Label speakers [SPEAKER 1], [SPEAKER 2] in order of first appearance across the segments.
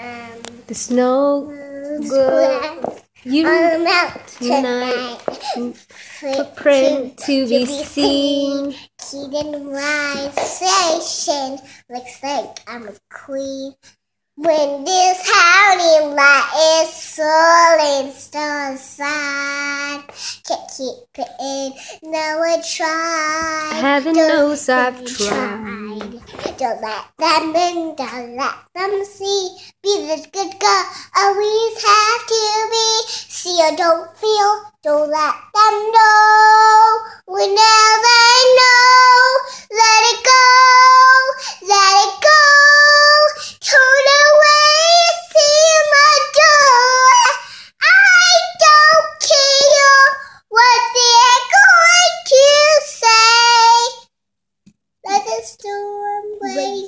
[SPEAKER 1] Um,
[SPEAKER 2] The snow
[SPEAKER 1] Go
[SPEAKER 2] you
[SPEAKER 1] out
[SPEAKER 2] tonight.
[SPEAKER 1] tonight.
[SPEAKER 2] footprint to be seen.
[SPEAKER 1] Keaton Station. Looks like I'm a queen. When this howling light is soaring still inside. Can't keep it in. No one tried.
[SPEAKER 2] Heaven
[SPEAKER 1] Don't
[SPEAKER 2] knows I've tried.
[SPEAKER 1] Don't let them in. Don't let them see. Be the good girl. Always have to be. See or don't feel. Don't let them know. Whenever I know. Let it go. Let it go. Turn away. See my door. I don't care what they're going to say. Let the storm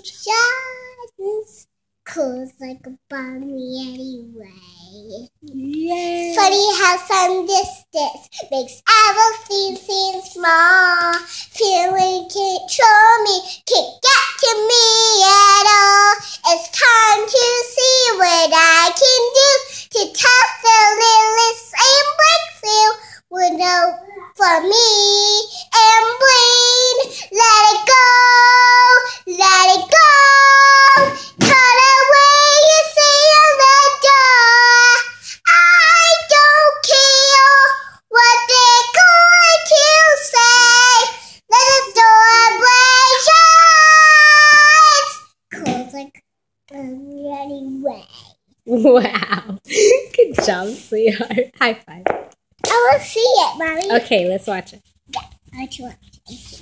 [SPEAKER 1] shines. Close like a bunny anyway.
[SPEAKER 2] Yay!
[SPEAKER 1] Funny how some distance makes everything seem small. Feeling can't control me, can't get to me at all. It's time to see what I can do to touch the littlest and break through. Would know for me anyway.
[SPEAKER 2] Wow. Good job, sweetheart. High five.
[SPEAKER 1] I will see it, mommy.
[SPEAKER 2] Okay, let's watch it.
[SPEAKER 1] I want to watch it.